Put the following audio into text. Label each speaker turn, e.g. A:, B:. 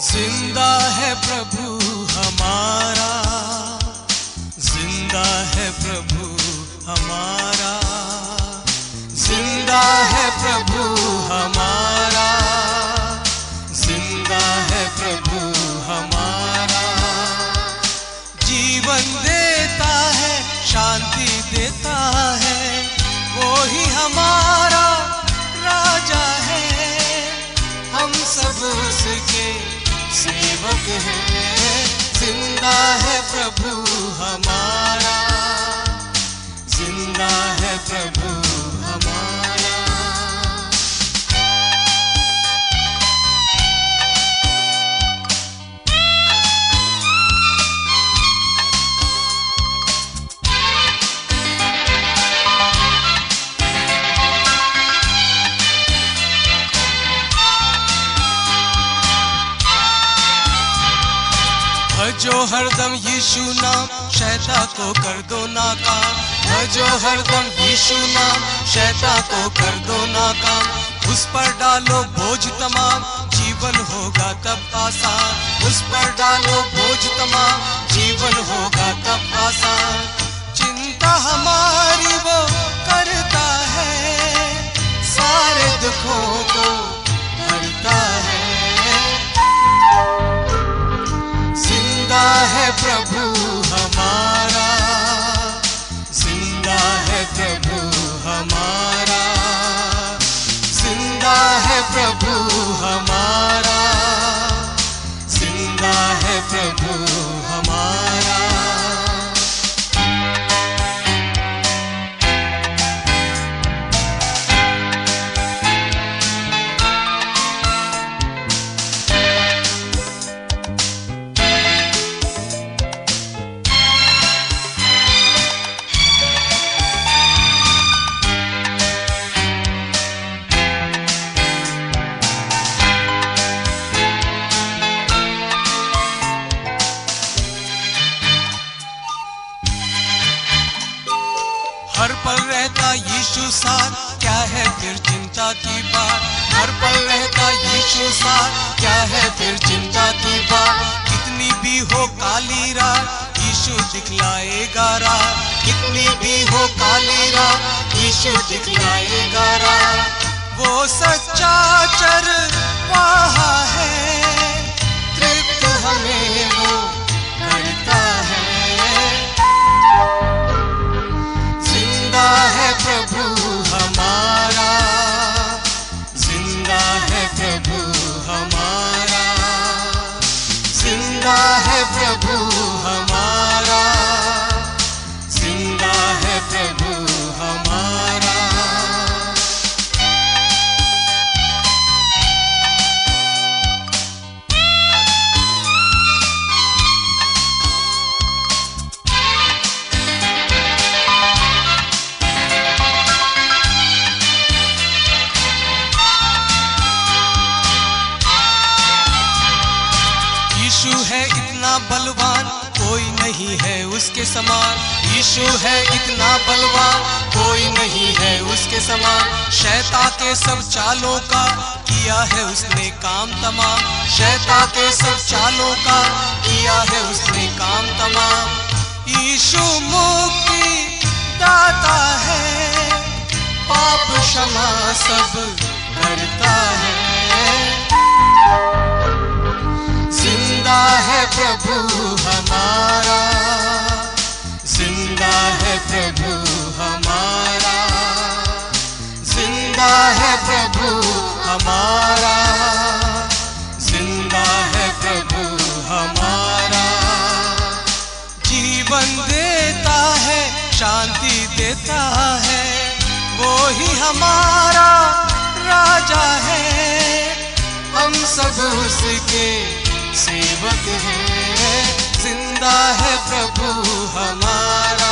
A: ज़िंदा है प्रभु हमारा, ज़िंदा है प्रभु हमारा, ज़िंदा है प्रभु हमारा, ज़िंदा है प्रभु हमारा। जीवन देता है, शांति देता है सेवक है। ज़िंदा है प्रभु हमारा। ज़िंदा है भजो हरदम यीशु नाम, शैता को कर दो नाका भजो हरदम यीशु नाम, शैता को कर दो नाका उस पर डालो बोझ तमाम, जीवन होगा तब आसान। उस पर डालो बोझ तमाम रहता यीशु साथ क्या है फिर चिंता की बात? हर पल रहता यीशु साथ क्या है फिर चिंता की बात? कितनी भी हो काली रात, यीशु दिखलाएगा रात। कितनी भी हो काली रात, यीशु दिखलाएगा रात। वो सच्चा चर वहा है। यीशु है इतना बलवान, कोई नहीं है उसके समान। यीशु है इतना बलवान, कोई नहीं है उसके समान। शैता के सब चालों का किया है उसने काम तमाम। शैता के सब चालों का किया है उसने काम तमाम। यीशु मुक्ति दाता है, पाप क्षमा सब करता है। जीवन देता है, शांति देता है। वो ही हमारा राजा है। हम सब उसके सेवक हैं। ज़िंदा है प्रभु हमारा।